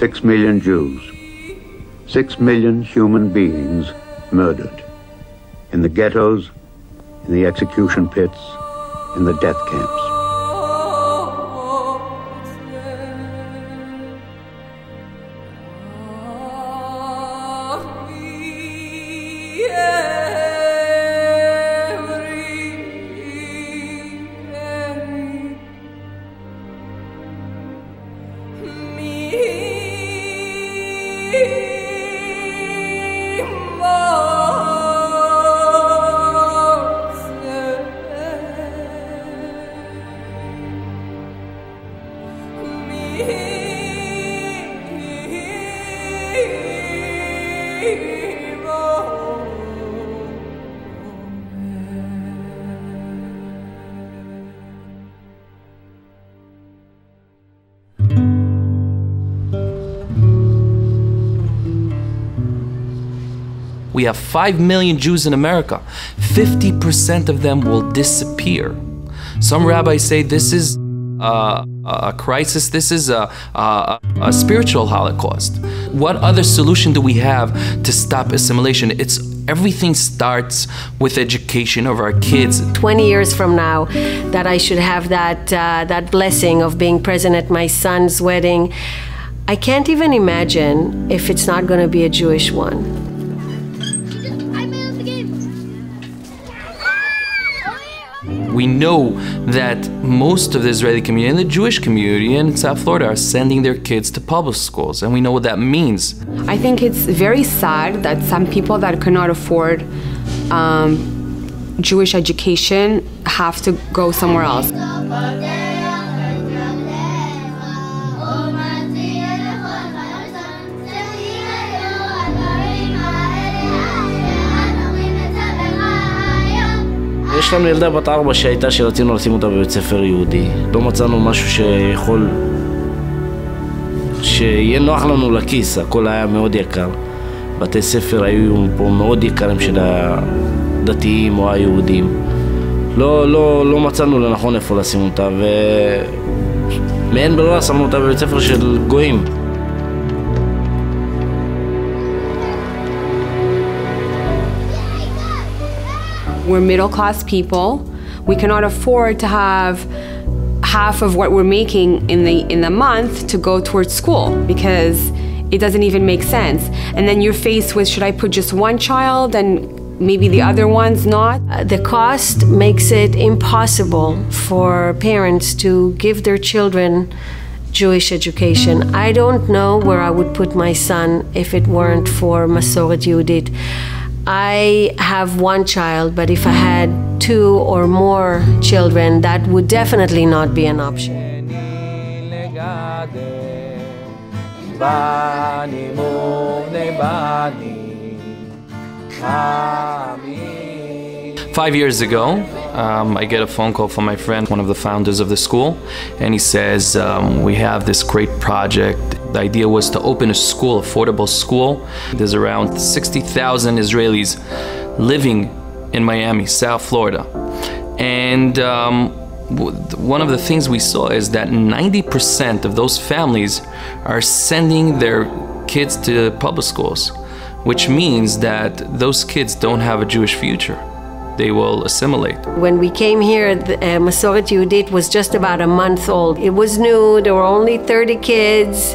six million Jews, six million human beings murdered in the ghettos, in the execution pits, in the death camps. We have 5 million Jews in America. 50% of them will disappear. Some rabbis say this is uh, a crisis, this is a, a, a, spiritual holocaust. What other solution do we have to stop assimilation? It's everything starts with education of our kids. 20 years from now, that I should have that, uh, that blessing of being present at my son's wedding. I can't even imagine if it's not going to be a Jewish one. We know that most of the Israeli community and the Jewish community in South Florida are sending their kids to public schools, and we know what that means. I think it's very sad that some people that cannot afford um, Jewish education have to go somewhere else. יש לנו ילדה בת ארבע שהייתה שרצינו לשים אותה בבית ספר יהודי. לא מצאנו משהו שיכול... שיהיה נוח לנו לכיס, הכל היה מאוד יקר. בתי ספר היו פה מאוד יקרים של הדתיים או היהודים. לא, לא, לא מצאנו לנכון איפה לשים אותה, ומאין ברירה שמנו אותה בבית ספר של גויים. We're middle class people. We cannot afford to have half of what we're making in the in the month to go towards school because it doesn't even make sense. And then you're faced with should I put just one child and maybe the other one's not? The cost makes it impossible for parents to give their children Jewish education. I don't know where I would put my son if it weren't for Masoret Yehudit. I have one child, but if I had two or more children, that would definitely not be an option. Five years ago, um, I get a phone call from my friend, one of the founders of the school, and he says, um, We have this great project. The idea was to open a school, affordable school. There's around 60,000 Israelis living in Miami, South Florida. And um, one of the things we saw is that 90% of those families are sending their kids to public schools, which means that those kids don't have a Jewish future they will assimilate. When we came here, the, uh, Masoret Yehudit was just about a month old. It was new, there were only 30 kids.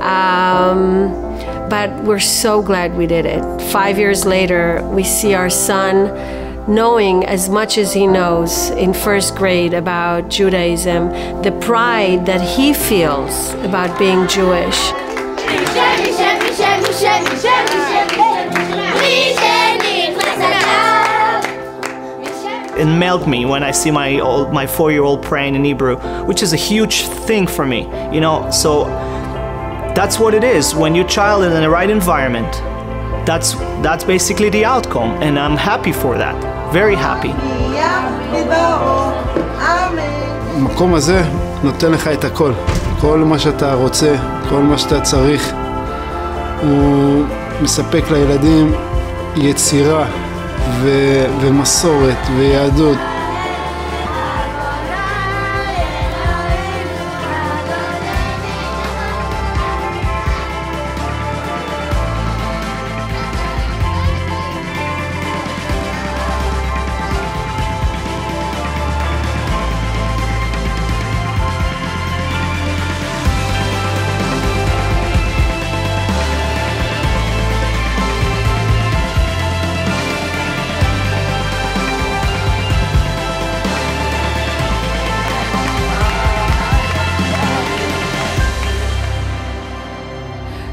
Um, but we're so glad we did it. Five years later, we see our son knowing as much as he knows in first grade about Judaism, the pride that he feels about being Jewish. it melts me when I see my old, my four-year-old praying in Hebrew, which is a huge thing for me, you know. So that's what it is. When your child is in the right environment, that's that's basically the outcome, and I'm happy for that. Very happy. המקום הזה נותן לך את הכל. כל מה שאתה רוצה, כל מה שאתה צריך. הוא מספק לילדים יצירה, ומסורת ויהדות.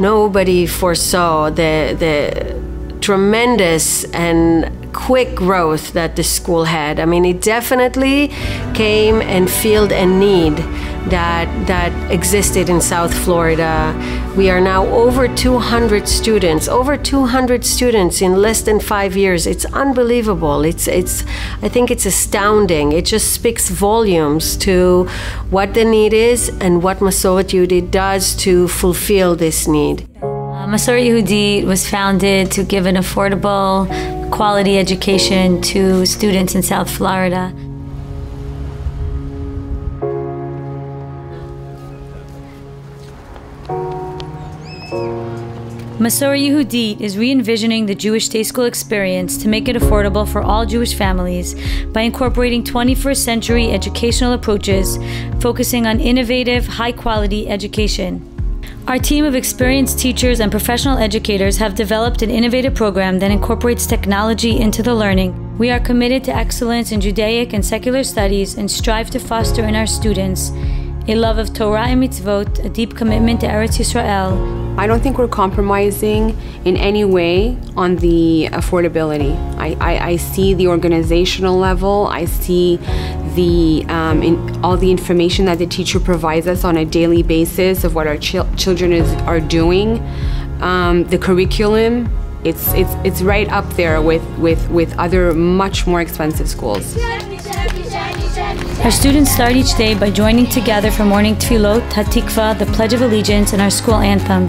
Nobody foresaw the, the tremendous and quick growth that the school had. I mean, it definitely came and filled a need that that existed in South Florida. We are now over 200 students, over 200 students in less than five years. It's unbelievable. It's it's I think it's astounding. It just speaks volumes to what the need is and what Masoret Yehudit does to fulfill this need. Uh, Masoret Yehudit was founded to give an affordable, quality education to students in South Florida. Masoret Yehudit is re envisioning the Jewish day school experience to make it affordable for all Jewish families by incorporating 21st century educational approaches focusing on innovative, high quality education. Our team of experienced teachers and professional educators have developed an innovative program that incorporates technology into the learning. We are committed to excellence in Judaic and secular studies and strive to foster in our students a love of Torah and mitzvot, a deep commitment to Eretz Yisrael. I don't think we're compromising in any way on the affordability. I, I, I see the organizational level, I see the um, in, all the information that the teacher provides us on a daily basis of what our chil children is, are doing. Um, the curriculum, it's, it's, it's right up there with, with, with other much more expensive schools. Our students start each day by joining together for morning tefillot, hatikva, the Pledge of Allegiance, and our school anthem.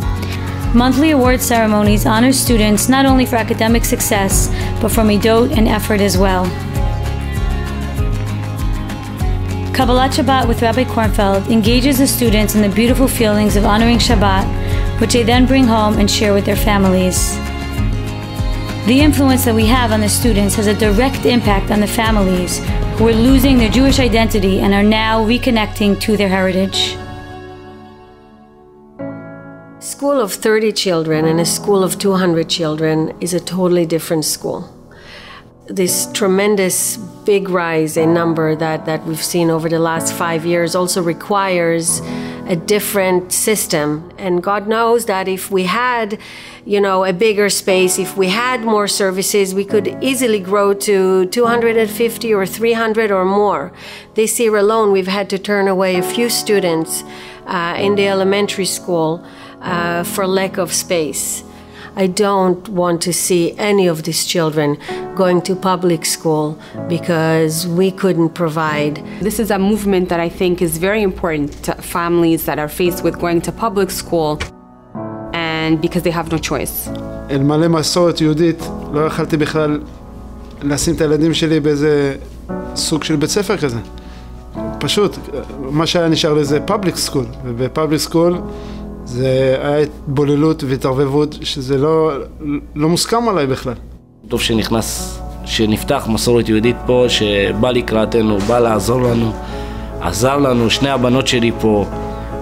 Monthly award ceremonies honor students not only for academic success, but for midot and effort as well. Kabbalat Shabbat with Rabbi Kornfeld engages the students in the beautiful feelings of honoring Shabbat, which they then bring home and share with their families. The influence that we have on the students has a direct impact on the families who are losing their Jewish identity and are now reconnecting to their heritage. School of 30 children and a school of 200 children is a totally different school. This tremendous big rise in number that, that we've seen over the last five years also requires a different system. And God knows that if we had, you know, a bigger space, if we had more services, we could easily grow to 250 or 300 or more. This year alone, we've had to turn away a few students uh, in the elementary school uh, for lack of space. I don't want to see any of these children going to public school because we couldn't provide. This is a movement that I think is very important to families that are faced with going to public school and because they have no choice. אלמלא מסורת יהודית, לא יכלתי בכלל לשים את הילדים שלי באיזה סוג של בית ספר כזה. פשוט, מה שהיה נשאר לי זה פאבליק סקול, ובפאבליק סקול זה היה התבוללות והתערבבות שזה לא, לא מוסכם עליי בכלל. טוב שנכנס, שנפתח מסורת יהודית פה, שבא לקראתנו, בא לעזור לנו, עזר לנו, שני הבנות שלי פה,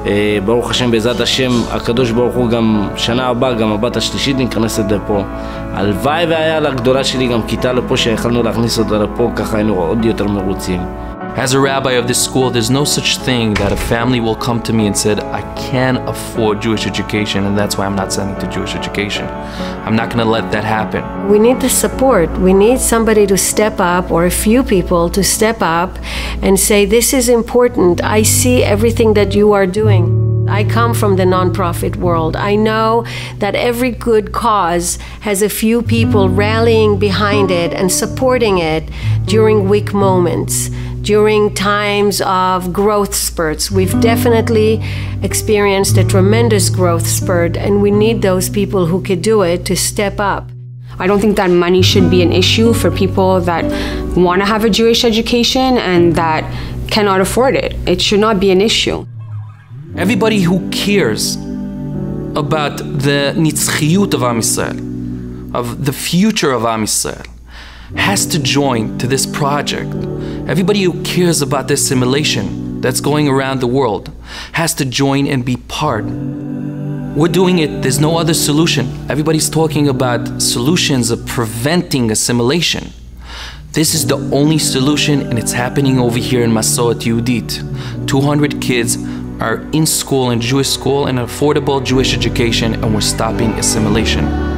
אה, ברוך השם, בעזרת השם, הקדוש ברוך הוא גם שנה הבאה, גם הבת השלישית נכנסת לפה. הלוואי והיה לגדולה שלי גם כיתה לפה, שיכלנו להכניס אותה לפה, ככה היינו עוד יותר מרוצים. As a rabbi of this school, there's no such thing that a family will come to me and said, I can't afford Jewish education and that's why I'm not sending to Jewish education. I'm not going to let that happen. We need the support. We need somebody to step up or a few people to step up and say, This is important. I see everything that you are doing. I come from the nonprofit world. I know that every good cause has a few people rallying behind it and supporting it during weak moments during times of growth spurts. We've definitely experienced a tremendous growth spurt, and we need those people who could do it to step up. I don't think that money should be an issue for people that want to have a Jewish education and that cannot afford it. It should not be an issue. Everybody who cares about the nitzchiyut of Am Yisrael, of the future of Am Yisrael, has to join to this project. Everybody who cares about this assimilation that's going around the world has to join and be part. We're doing it, there's no other solution. Everybody's talking about solutions of preventing assimilation. This is the only solution, and it's happening over here in Masoret Yehudit. 200 kids are in school, in Jewish school, in affordable Jewish education, and we're stopping assimilation.